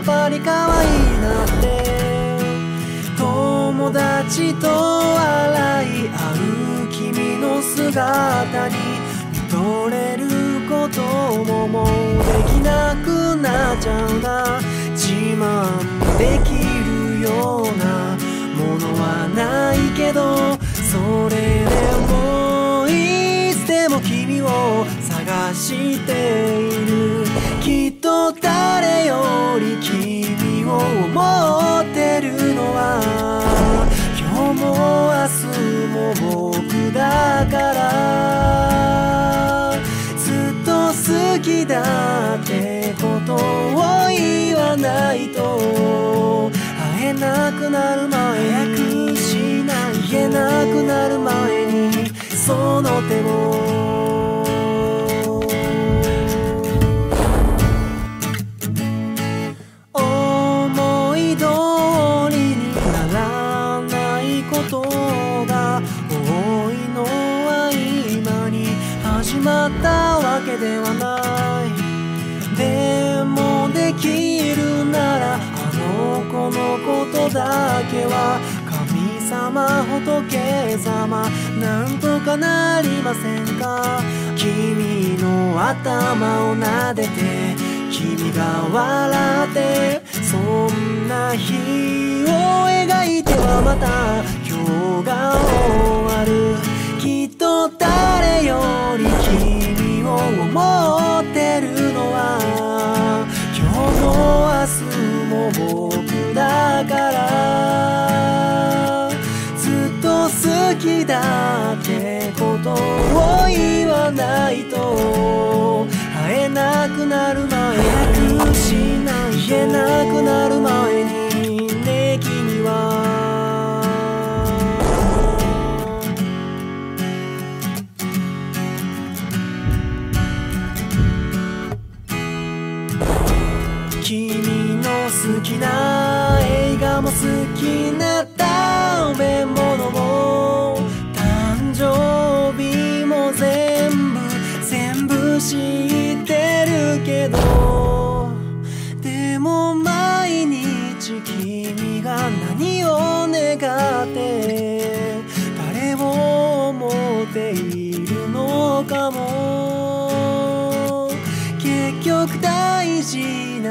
っぱり可愛いなって友達と笑い合う君の姿に見とれることももうできなくなっちゃうな自慢できるようなものはないけどそれでもいつでも君を探しているえなくなる前早くしない言えなくなる前に仏様なんとかなりませんか？君の頭を撫でて君が笑ってそんな日を描いてはまた今日が終わる。きっと誰より君を思っ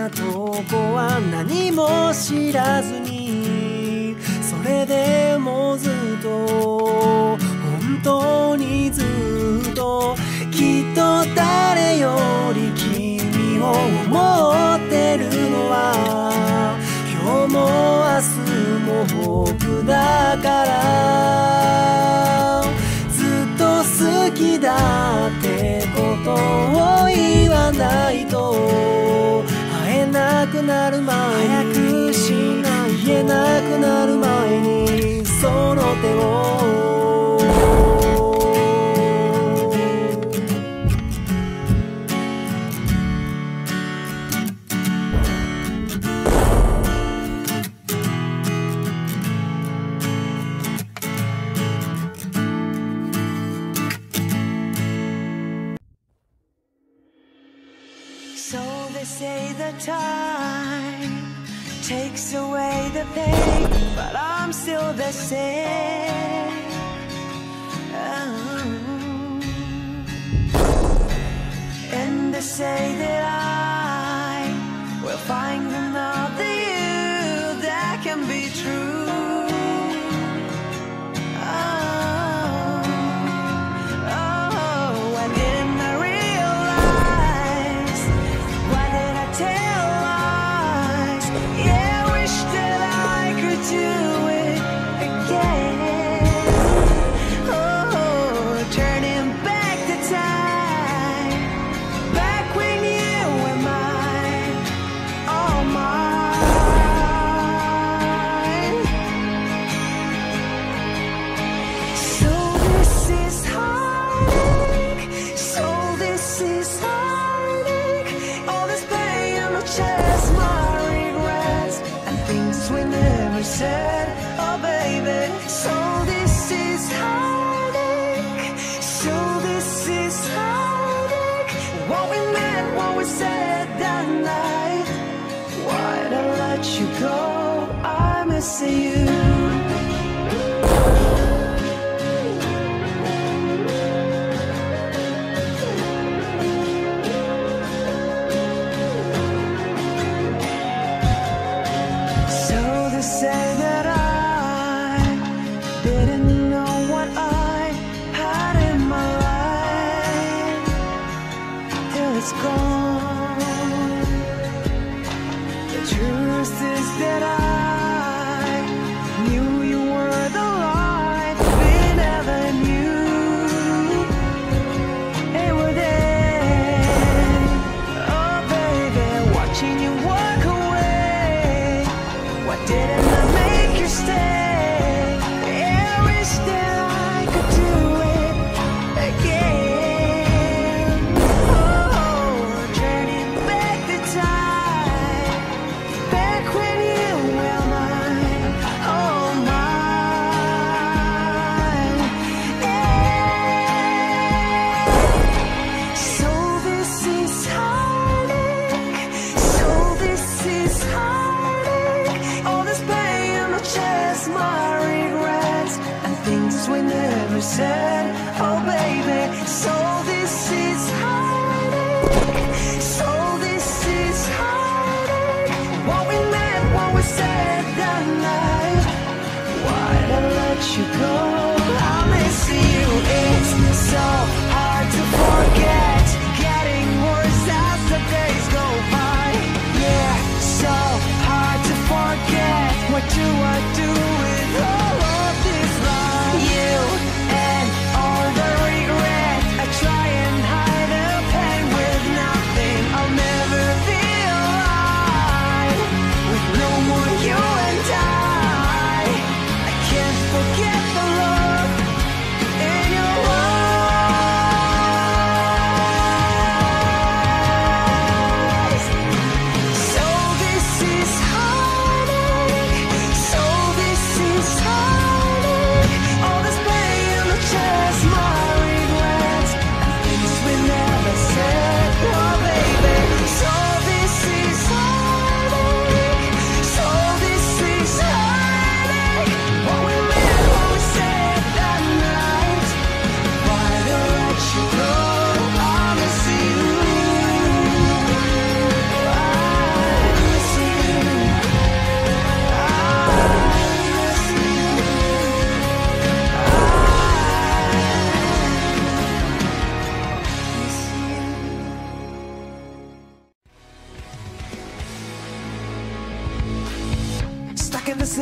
なとこは何も知らずにそれでもずっと本当にずっときっと誰より君を思ってるのは今日も明日も僕だからずっと好きだ。なる前に早くしない言えなくなる前にその手を。So they say that time takes away the pain, but I'm still the same. night. Why'd I let you go? I miss you.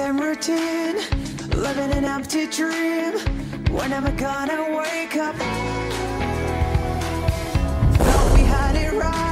and routine Living an empty dream. When am I gonna wake up? Thought we had it right.